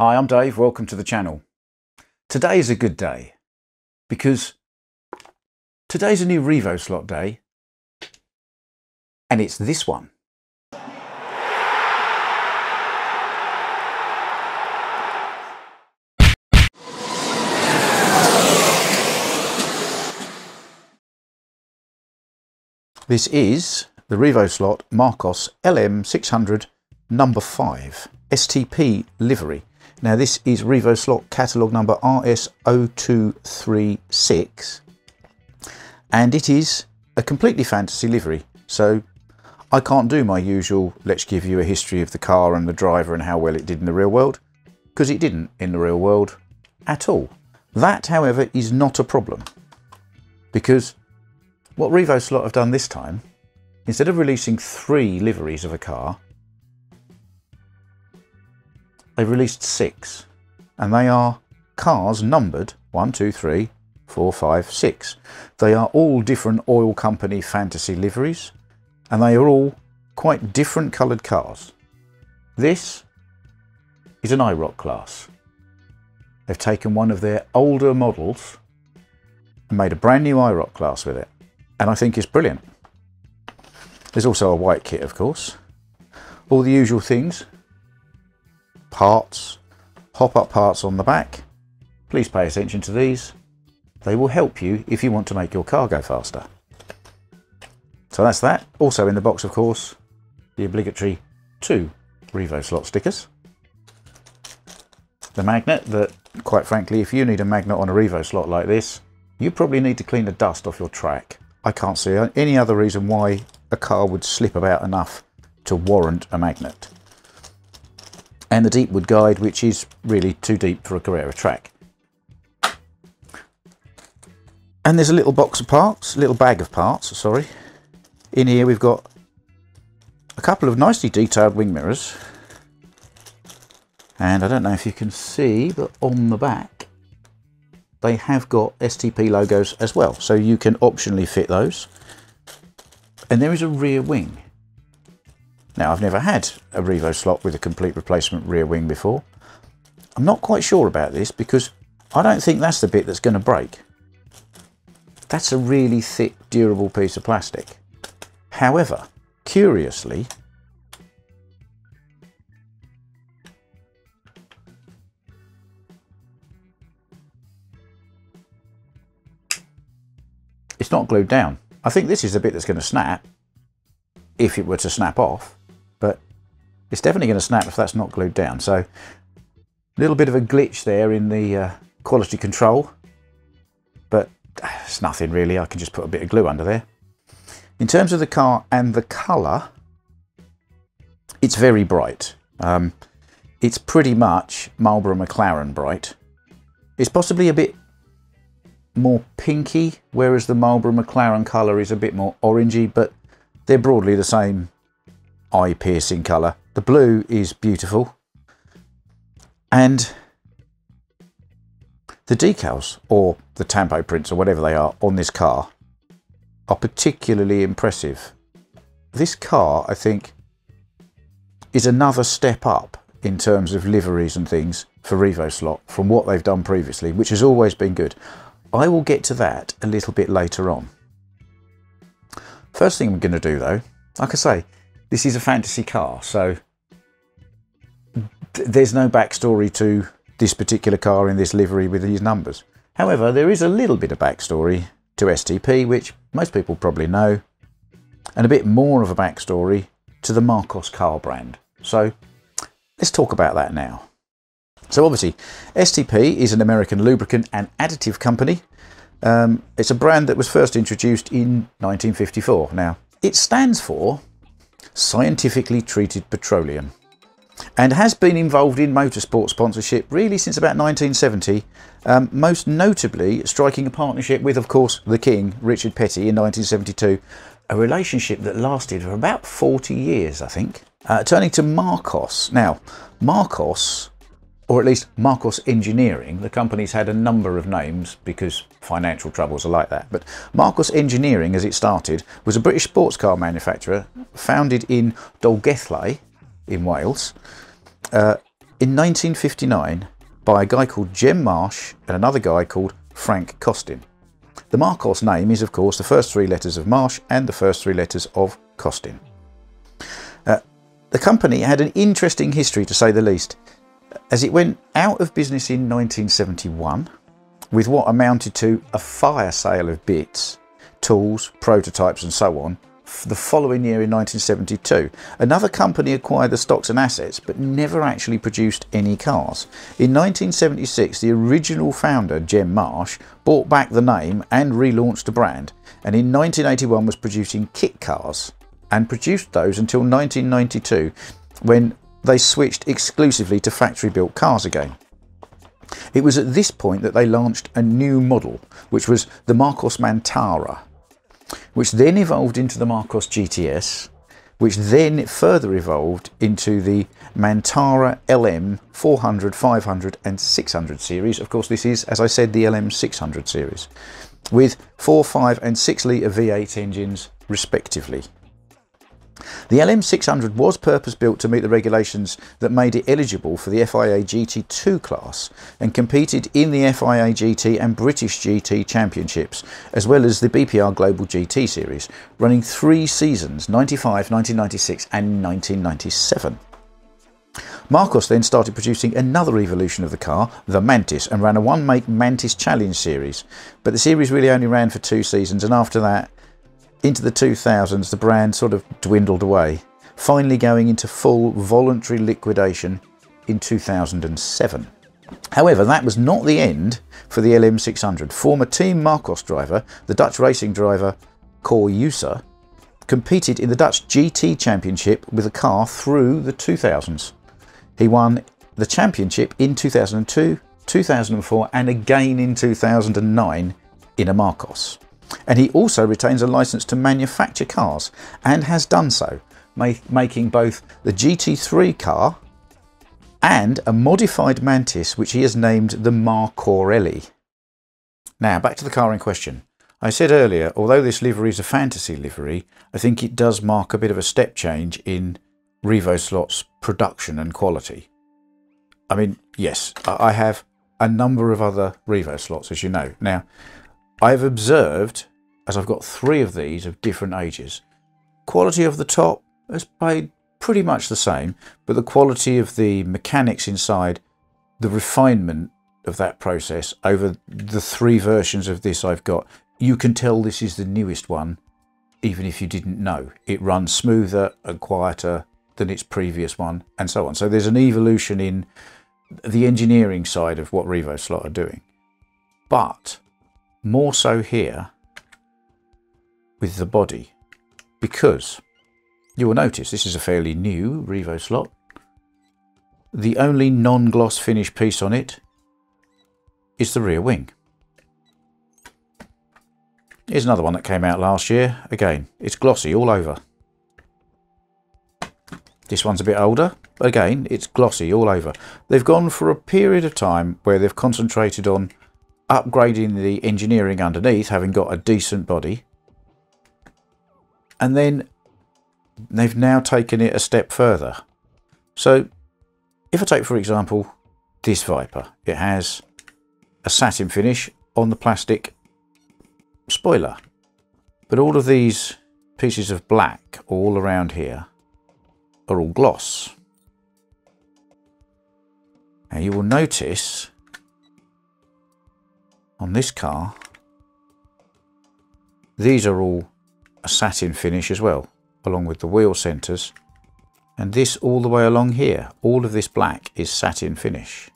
Hi, I'm Dave. Welcome to the channel. Today is a good day because today's a new Revoslot day and it's this one. This is the Revoslot Marcos LM600 number 5 STP livery. Now this is Revoslot catalogue number RS0236 and it is a completely fantasy livery so I can't do my usual let's give you a history of the car and the driver and how well it did in the real world because it didn't in the real world at all. That however is not a problem because what Revoslot have done this time, instead of releasing three liveries of a car, they've released six. And they are cars numbered one, two, three, four, five, six. They are all different oil company fantasy liveries, and they are all quite different coloured cars. This is an IROC class. They've taken one of their older models and made a brand new IROC class with it and I think it's brilliant. There's also a white kit, of course. All the usual things. Parts, pop-up parts on the back. Please pay attention to these. They will help you if you want to make your car go faster. So that's that. Also in the box, of course, the obligatory two Revoslot stickers. The magnet that, quite frankly, if you need a magnet on a Revoslot like this, you probably need to clean the dust off your track. I can't see any other reason why a car would slip about enough to warrant a magnet. And the Deepwood guide, which is really too deep for a Carrera track. And there's a little box of parts, little bag of parts, sorry. In here we've got a couple of nicely detailed wing mirrors. And I don't know if you can see, but on the back they have got STP logos as well. So you can optionally fit those. And there is a rear wing. Now I've never had a Revoslot with a complete replacement rear wing before. I'm not quite sure about this because I don't think that's the bit that's going to break. That's a really thick, durable piece of plastic. However, curiously, it's not glued down. I think this is the bit that's going to snap if it were to snap off, it's definitely going to snap if that's not glued down. So a little bit of a glitch there in the uh, quality control, but it's nothing really. I can just put a bit of glue under there. In terms of the car and the colour, it's very bright. Um, it's pretty much Marlboro McLaren bright. It's possibly a bit more pinky, whereas the Marlboro McLaren colour is a bit more orangey, but they're broadly the same eye-piercing colour. The blue is beautiful. And the decals, or the tampo prints, or whatever they are, on this car are particularly impressive. This car, I think, is another step up in terms of liveries and things for Revoslot from what they've done previously, which has always been good. I will get to that a little bit later on. First thing I'm going to do though, like I say, this is a fantasy car, so there's no backstory to this particular car in this livery with these numbers. However, there is a little bit of backstory to STP, which most people probably know, and a bit more of a backstory to the Marcos car brand. So let's talk about that now. So obviously, STP is an American lubricant and additive company. Um, it's a brand that was first introduced in 1954. Now, it stands for Scientifically Treated Petroleum and has been involved in motorsport sponsorship really since about 1970, um, most notably striking a partnership with, of course, the King, Richard Petty, in 1972, a relationship that lasted for about 40 years, I think. Uh, turning to Marcos. Now, Marcos or at least Marcos Engineering. The company's had a number of names because financial troubles are like that. But Marcos Engineering, as it started, was a British sports car manufacturer founded in Dolgellau in Wales. Uh, in 1959 by a guy called Jem Marsh and another guy called Frank Costin. The Marcos name is, of course, the first three letters of Marsh and the first three letters of Costin. Uh, the company had an interesting history, to say the least, as it went out of business in 1971 with what amounted to a fire sale of bits, tools, prototypes, and so on. The following year in 1972, another company acquired the stocks and assets but never actually produced any cars. In 1976, the original founder, Jem Marsh, bought back the name and relaunched the brand, and in 1981 was producing kit cars and produced those until 1992 when they switched exclusively to factory built cars again. It was at this point that they launched a new model, which was the Marcos Mantara, which then evolved into the Marcos GTS, which then further evolved into the Mantara LM 400, 500 and 600 series. Of course, this is, as I said, the LM 600 series, with 4, 5 and 6 litre V8 engines respectively. The LM600 was purpose built to meet the regulations that made it eligible for the FIA GT2 class and competed in the FIA GT and British GT championships as well as the BPR Global GT series, running three seasons 95, 1996 and 1997. Marcos then started producing another evolution of the car, the Mantis, and ran a one make Mantis Challenge series. But the series really only ran for two seasons, and after that, into the 2000s, the brand sort of dwindled away, finally going into full voluntary liquidation in 2007. However, that was not the end for the LM600. Former Team Marcos driver, the Dutch racing driver Cor Euser, competed in the Dutch GT Championship with a car through the 2000s. He won the championship in 2002, 2004 and again in 2009 in a Marcos and he also retains a license to manufacture cars and has done so, making both the GT3 car and a modified Mantis which he has named the Marcorelli. Now back to the car in question. I said earlier, although this livery is a fantasy livery, I think it does mark a bit of a step change in Revoslot's production and quality. I mean, yes, I have a number of other Revoslots, as you know. Now, I've observed, as I've got three of these of different ages, quality of the top has played pretty much the same, but the quality of the mechanics inside, the refinement of that process over the three versions of this I've got, you can tell this is the newest one, even if you didn't know. It runs smoother and quieter than its previous one, and so on. So there's an evolution in the engineering side of what Revoslot are doing. But more so here with the body because you will notice this is a fairly new Revoslot. The only non-gloss finish piece on it is the rear wing. Here's another one that came out last year. Again, it's glossy all over. This one's a bit older, again, it's glossy all over. They've gone for a period of time where they've concentrated on upgrading the engineering underneath, having got a decent body. And then they've now taken it a step further. So if I take, for example, this Viper, it has a satin finish on the plastic spoiler. But all of these pieces of black all around here are all gloss. Now you will notice on this car, these are all a satin finish as well, along with the wheel centres. And this all the way along here, all of this black is satin finish.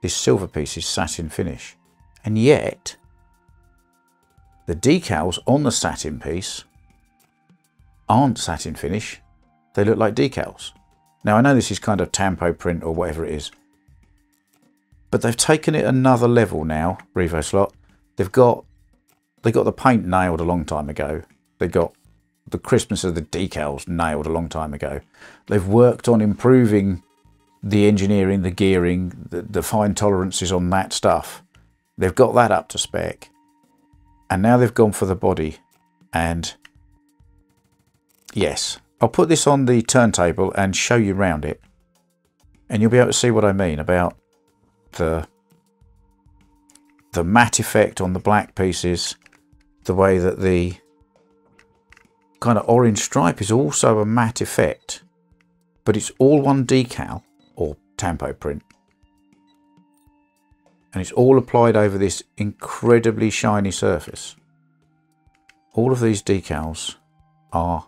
This silver piece is satin finish. And yet, the decals on the satin piece aren't satin finish. They look like decals. Now I know this is kind of tampo print or whatever it is, but they've taken it another level now, Revoslot. They've got they got the paint nailed a long time ago. They got the crispness of the decals nailed a long time ago. They've worked on improving the engineering, the gearing, the, the fine tolerances on that stuff. They've got that up to spec. And now they've gone for the body. And yes, I'll put this on the turntable and show you round it. and you'll be able to see what I mean about the the matte effect on the black pieces, the way that the kind of orange stripe is also a matte effect, but it's all one decal or tampo print. And it's all applied over this incredibly shiny surface. All of these decals are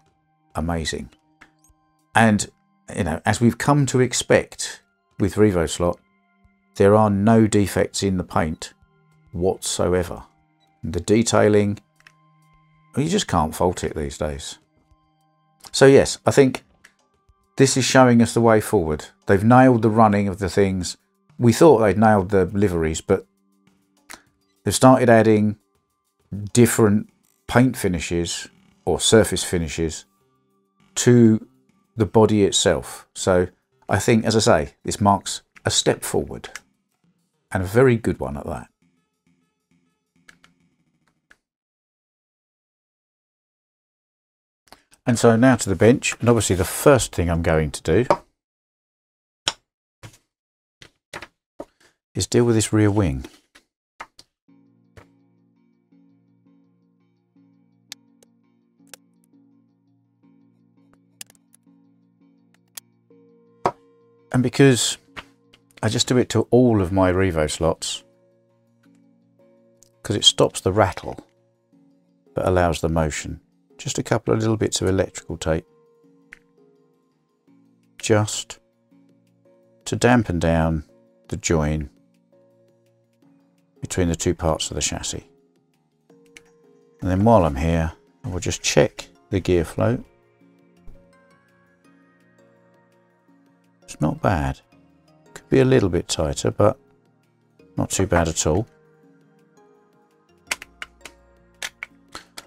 amazing. And, you know, as we've come to expect with RevoSlot, there are no defects in the paint whatsoever. The detailing, you just can't fault it these days. So yes, I think this is showing us the way forward. They've nailed the running of the things. We thought they'd nailed the liveries, but they've started adding different paint finishes or surface finishes to the body itself. So I think, as I say, this marks a step forward and a very good one at that. And so now to the bench, and obviously the first thing I'm going to do is deal with this rear wing. And because I just do it to all of my Revoslots, because it stops the rattle but allows the motion just a couple of little bits of electrical tape just to dampen down the join between the two parts of the chassis. And then while I'm here, I will just check the gear float. It's not bad. Be a little bit tighter, but not too bad at all.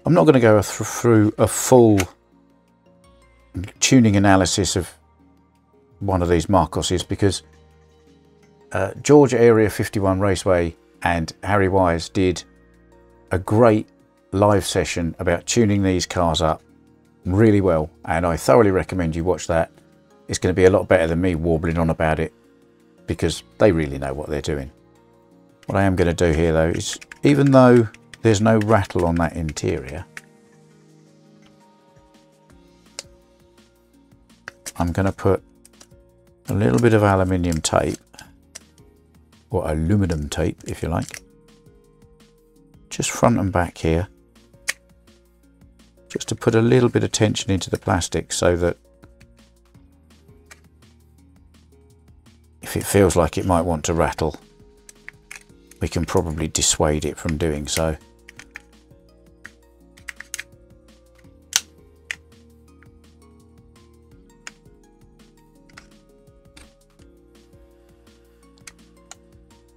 I'm not going to go th through a full tuning analysis of one of these Marcoses because uh, Georgia Area 51 Raceway and Harry Wise did a great live session about tuning these cars up really well and I thoroughly recommend you watch that. It's going to be a lot better than me warbling on about it because they really know what they're doing. What I am going to do here though is even though there's no rattle on that interior. I'm going to put a little bit of aluminium tape, or aluminum tape if you like, just front and back here, just to put a little bit of tension into the plastic so that if it feels like it might want to rattle, we can probably dissuade it from doing so.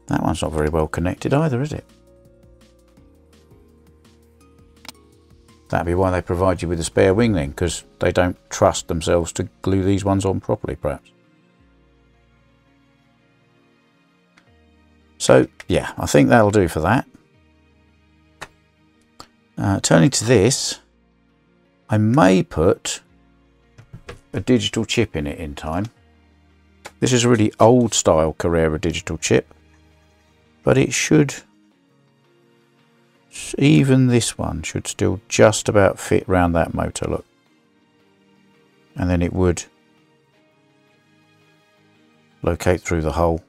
That one's not very well connected either, is it? That'd be why they provide you with a spare wing then, because they don't trust themselves to glue these ones on properly, perhaps. So, yeah, I think that'll do for that. Uh, turning to this, I may put a digital chip in it in time. This is a really old style Carrera digital chip but it should even this one should still just about fit around that motor look and then it would locate through the hole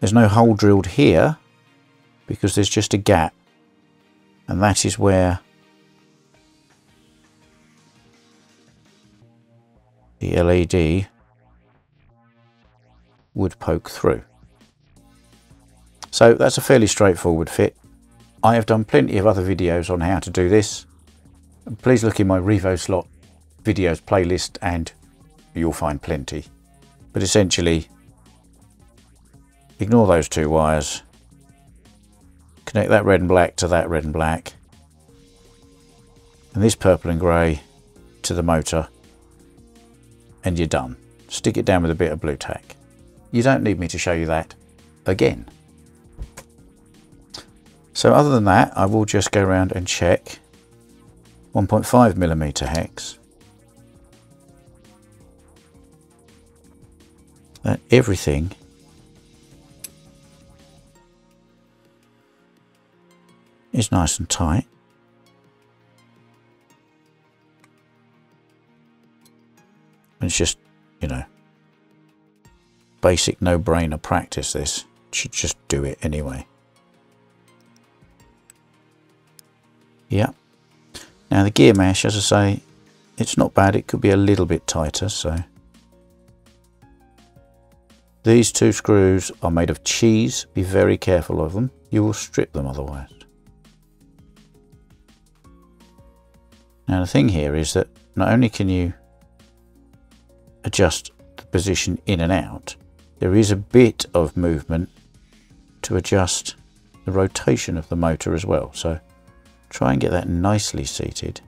there's no hole drilled here because there's just a gap and that is where the LED would poke through so that's a fairly straightforward fit. I have done plenty of other videos on how to do this. Please look in my Revoslot videos playlist and you'll find plenty. But essentially, ignore those two wires, connect that red and black to that red and black, and this purple and grey to the motor, and you're done. Stick it down with a bit of blue tack. You don't need me to show you that again. So other than that, I will just go around and check 1.5 millimeter hex. that everything is nice and tight. It's just, you know, basic no-brainer practice this. Should just do it anyway. Yeah. Now the gear mesh, as I say, it's not bad. It could be a little bit tighter, so. These two screws are made of cheese. Be very careful of them. You will strip them otherwise. Now the thing here is that not only can you adjust the position in and out, there is a bit of movement to adjust the rotation of the motor as well. So try and get that nicely seated.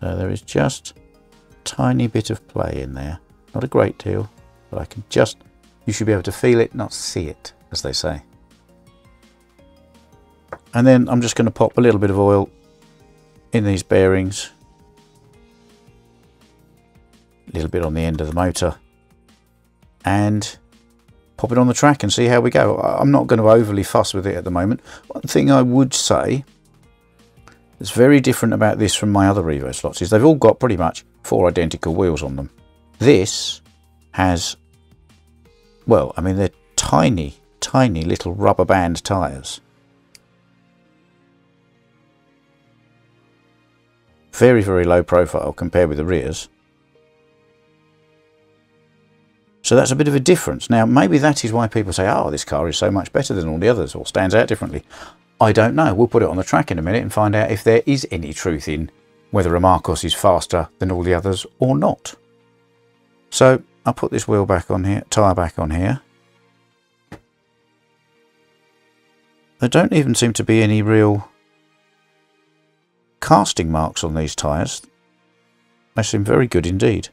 So there is just a tiny bit of play in there. Not a great deal, but I can just, you should be able to feel it, not see it, as they say. And then I'm just going to pop a little bit of oil in these bearings. A little bit on the end of the motor. And pop it on the track and see how we go. I'm not going to overly fuss with it at the moment. One thing I would say that's very different about this from my other Revoslots is they've all got pretty much four identical wheels on them. This has, well, I mean, they're tiny, tiny little rubber band tyres. Very, very low profile compared with the rears. So that's a bit of a difference. Now, maybe that is why people say, oh, this car is so much better than all the others or stands out differently. I don't know. We'll put it on the track in a minute and find out if there is any truth in whether a Marcos is faster than all the others or not. So I'll put this wheel back on here, tyre back on here. There don't even seem to be any real casting marks on these tyres. They seem very good indeed.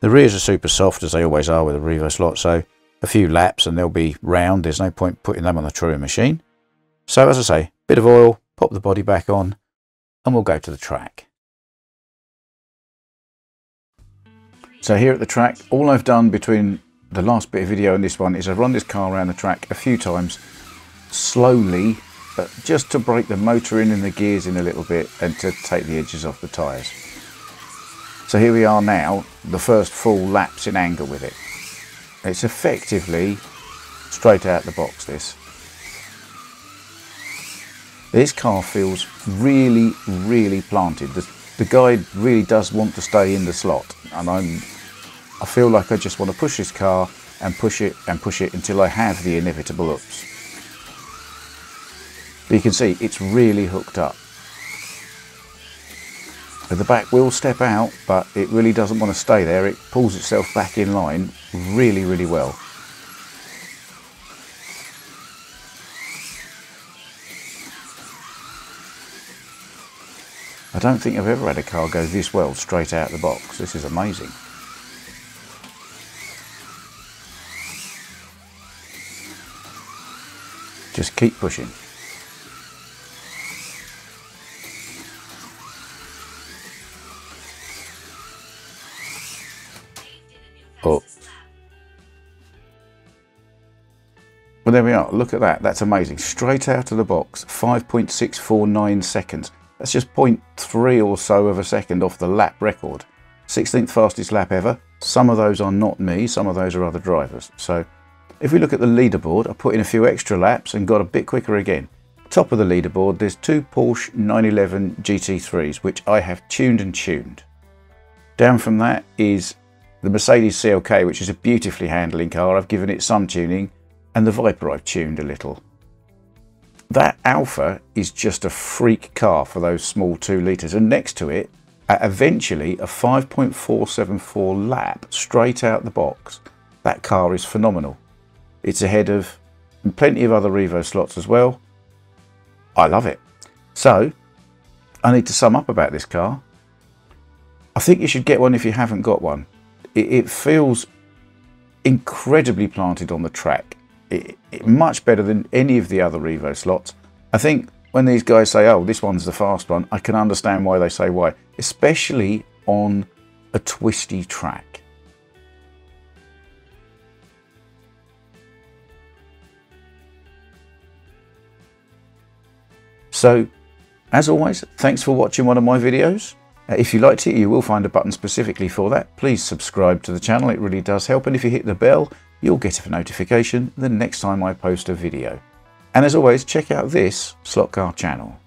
The rears are super soft as they always are with a Revoslot, so a few laps and they'll be round. There's no point putting them on the True machine. So as I say, bit of oil, pop the body back on, and we'll go to the track. So here at the track, all I've done between the last bit of video and this one is I've run this car around the track a few times, slowly, but just to break the motor in and the gears in a little bit and to take the edges off the tyres. So here we are now, the first full laps in anger with it. It's effectively straight out the box this. This car feels really, really planted. The, the guide really does want to stay in the slot and I'm, I feel like I just want to push this car and push it and push it until I have the inevitable ups. But you can see it's really hooked up. The back will step out, but it really doesn't want to stay there. It pulls itself back in line really, really well. I don't think I've ever had a car go this well straight out of the box. This is amazing. Just keep pushing. There we are. Look at that. That's amazing. Straight out of the box. 5.649 seconds. That's just 0.3 or so of a second off the lap record. 16th fastest lap ever. Some of those are not me, some of those are other drivers. So if we look at the leaderboard, I put in a few extra laps and got a bit quicker again. Top of the leaderboard, there's two Porsche 911 GT3s, which I have tuned and tuned. Down from that is the Mercedes CLK, which is a beautifully handling car. I've given it some tuning, and the Viper I've tuned a little. That Alfa is just a freak car for those small 2 litres and next to it eventually a 5.474 lap straight out the box. That car is phenomenal. It's ahead of plenty of other Revoslots as well. I love it. So I need to sum up about this car. I think you should get one if you haven't got one. It, it feels incredibly planted on the track it, it, much better than any of the other Revoslots. I think when these guys say, oh, this one's the fast one, I can understand why they say why, especially on a twisty track. So, as always, thanks for watching one of my videos. Uh, if you liked it, you will find a button specifically for that. Please subscribe to the channel, it really does help. And if you hit the bell, you'll get a notification the next time I post a video. And as always, check out this slot car channel.